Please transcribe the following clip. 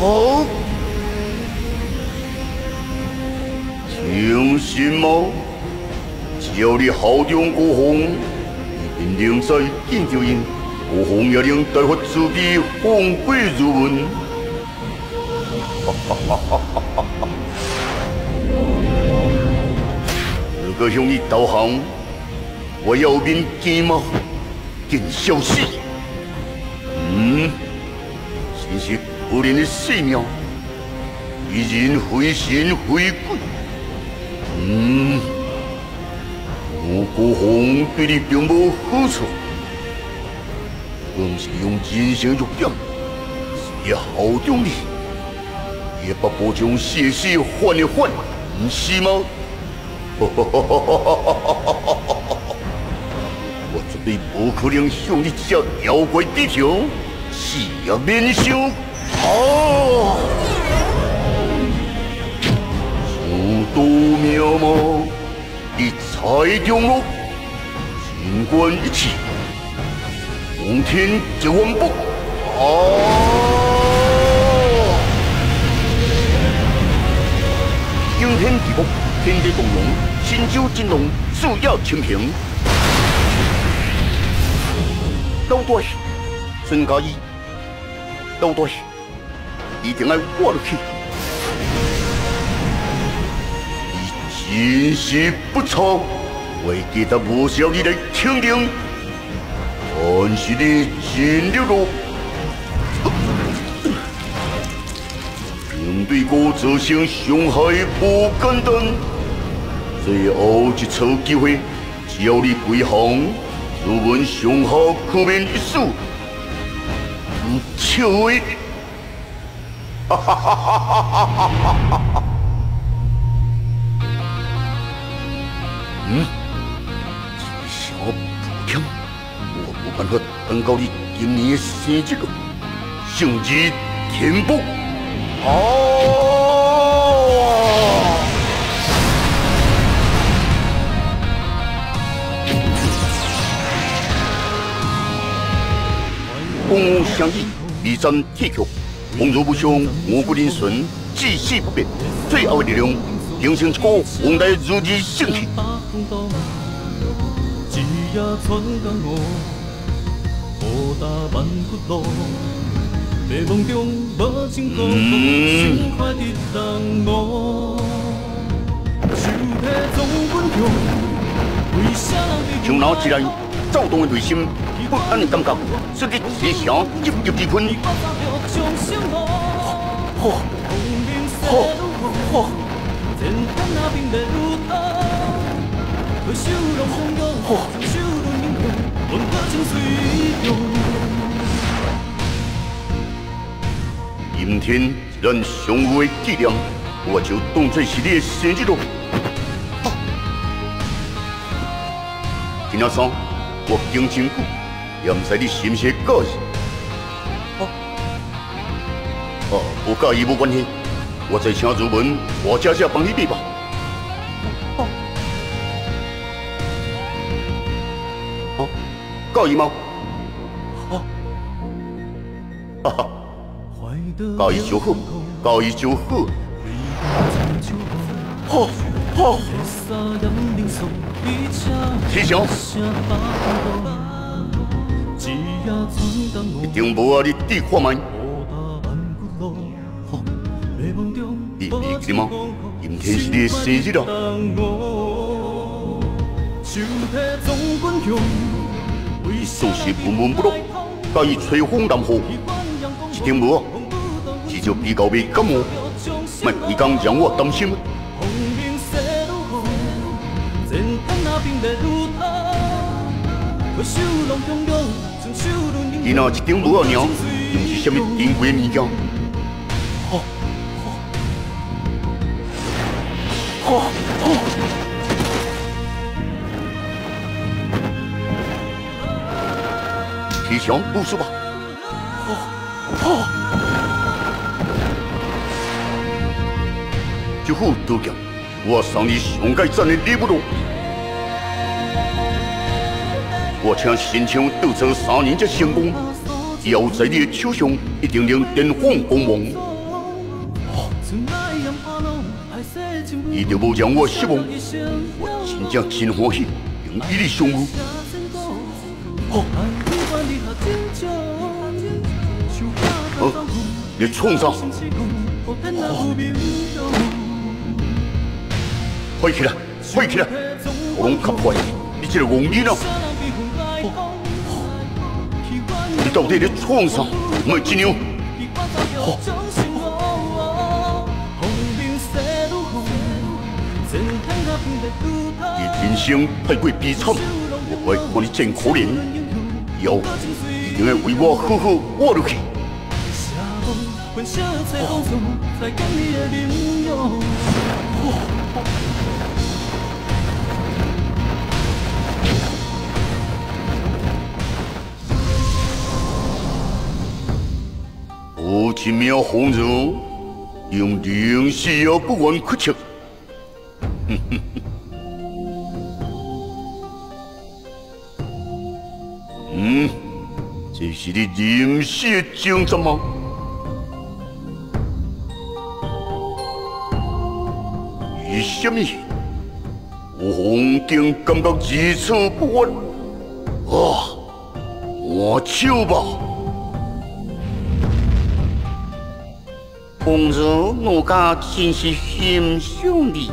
好，听信吗？只要你效忠国皇，一定能在见着因，国皇也能大发慈悲，放归如门。哈哈哈哈哈哈！如果向你投降，我要面见吗？见消息。嗯，真是可怜的性命，以人非神非鬼。嗯，我国皇对你并无好处，更是用人生肉饼，也效忠你，也把保将谢谢换一换，不是吗？我绝对不可能向你这妖怪低头，死也免想。渺茫，你才中了，尽管一切，奉天就万步。哦！惊天地动，天地动容，神州震动，树叶清平。老大是孙高义，老大是一定要活落去。你真是不错，我记得不少你来听听，但是你真了咯。面对我造成伤害不简单，最后一次机会，只要你归降。如闻上下可免一死，不笑的，哈哈哈哈哈哈！嗯，小不听，我没办法等到你今年生日了，圣旨天不好。公务相依，力战铁血，红如不朽，我国人顺，志气不变，最后的力量，形成一个宏大如日盛气。像那一来躁动的内心。不安的感觉，使你思想急急地困。好，好，好，好。阴天让雄伟力量，我就当作是你的生日了。今天上我经辛苦。也唔知你是唔是介意？哦，哦，不介意冇关系，我再请入门，我家家帮你比吧。哦，哦，介意吗？哦，哈哈，介意就好，介意就好。好，好，提醒。一定无啊！你滴看卖。你你记吗？今天是你的生日啊！你总是闷闷不乐，介意吹风南风，一定无啊！至少比较未感冒，莫一讲让我担心。一顶无二娘，又是什么珍贵物件？好，好，提枪不输吧？好，好，这副刀剑，我送你上该赞的礼物了。我请新枪斗争三年才成功，以后在你的手上一定能电放光芒。你就无让我失望，我真正真欢喜，用与你相遇。哦，你创啥？快起来，快起来！我拢看破你这个憨囡仔！你到底在创啥？唔系这样。你人生太过悲惨，我会看你真可怜。以后一定要为我好好活落去。无奇妙红烛，用灵犀也不愿屈测。嗯，这是你临死的征兆吗？为什么？我红定感觉如此不安。啊，我手吧。公主，我家真是欣赏你。